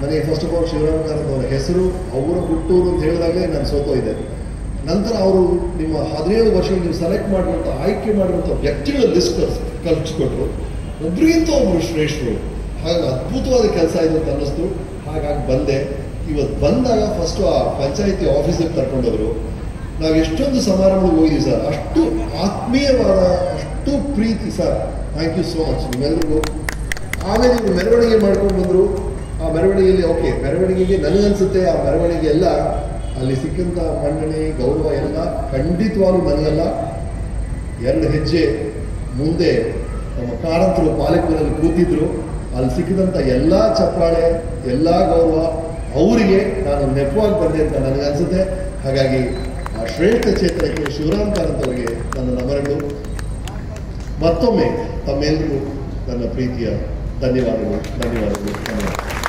ನನಗೆ first of all Shivaram ಹೆಸರು, ಅವರ ಹುಟ್ಟೂರು ಅಂತ ಹೇಳಿದಾಗಲೇ ನಾನು ಸೋತೋಯಿದೆ ನಂತರ ಅವರು ನಿಮ್ಮ ಹದಿನೇಳು ವರ್ಷ ನೀವು ಸೆಲೆಕ್ಟ್ ಮಾಡಿರುವಂಥ, ಆಯ್ಕೆ ಮಾಡಿರುವಂಥ ವ್ಯಕ್ತಿಗಳ ಲಿಸ್ಟ್ ಕಲ್ಪಿಸ್ಕೊಟ್ರು ಒಬ್ಬರಿಗಿಂತ ಒಬ್ಬರು ಶ್ರೇಷ್ಠರು. ಹಾಗಾಗಿ ಅದ್ಭುತವಾದ ಕೆಲಸ ಇದೆ ಅಂತ ಅನ್ನಿಸ್ತು. ಹಾಗಾಗಿ ಬಂದೆ. ಇವತ್ತು ಬಂದಾಗ ಫಸ್ಟು ಆ ಪಂಚಾಯಿತಿ ಆಫೀಸಿಗೆ ಕರ್ಕೊಂಡವರು ನಾವು ಎಷ್ಟೊಂದು ಸಮಾರಂಭಗಳಿಗೆ ಹೋಗಿದ್ದೀವಿ ಸರ್. ಅಷ್ಟು ಆತ್ಮೀಯವಾದ, ಅಷ್ಟು ಪ್ರೀತಿ sir. Thank you so much ನಿಮ್ಮೆಲ್ರಿಗೂ. ಆಮೇಲೆ ಇವರು ಮೆರವಣಿಗೆ ಮಾಡ್ಕೊಂಡು ಬಂದರು. ಮೆರವಣಿಗೆಯಲ್ಲಿ, ಓಕೆ, ಮೆರವಣಿಗೆಗೆ ನನಗನ್ಸುತ್ತೆ ಆ ಮೆರವಣಿಗೆ ಎಲ್ಲ ಅಲ್ಲಿ ಸಿಕ್ಕಂಥ ಮನ್ನಣೆ, ಗೌರವ ಎಲ್ಲ ಖಂಡಿತವಾಗ್ಲೂ ನನಗಲ್ಲ ಎರಡು ಹೆಜ್ಜೆ ಮುಂದೆ ನಮ್ಮ ಕಾರಂತರು ಪಾಲಕರಲ್ಲಿ ಕೂತಿದ್ರು. ಅಲ್ಲಿ ಸಿಕ್ಕಿದಂಥ ಎಲ್ಲ ಚಪ್ಪಾಳೆ ಎಲ್ಲ ಗೌರವ ಅವರಿಗೆ ನಾನು ನೆಪವಾಗಿ ಬಂದೆ ಅಂತ ನನಗನ್ಸುತ್ತೆ ಹಾಗಾಗಿ ಆ ಶ್ರೇಷ್ಠ ಚೇತನಕ್ಕೆ ಶಿವರಾಮ್ ಕಾರಂತ್ ಅವರಿಗೆ ನನ್ನ ನಮರಗಳು ಮತ್ತೊಮ್ಮೆ ತಮ್ಮೆಲ್ಲರೂ ನನ್ನ ಪ್ರೀತಿಯ ಧನ್ಯವಾದಗಳು ಧನ್ಯವಾದಗಳು. ಧನ್ಯವಾದಗಳು.